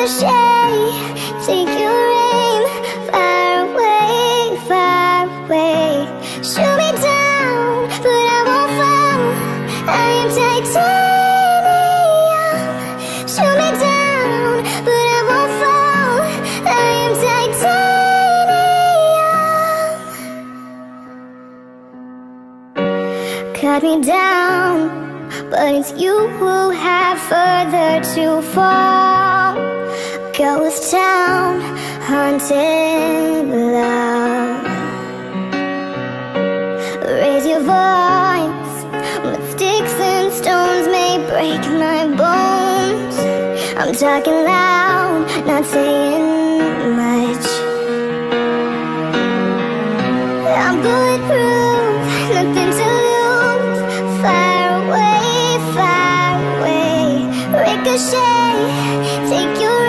Ricochet, take your aim. Fire away, fire away. Shoot me down, but I won't fall. I am titanium. Shoot me down, but I won't fall. I am titanium. Cut me down, but it's you who have further to fall ghost town haunted love. Raise your voice But sticks and stones may break my bones. I'm talking loud, not saying much. I'm bulletproof, nothing to lose. Fire away, fire away. Ricochet, take your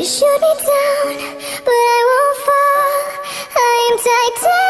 You shoot me down, but I won't fall. I am titanium.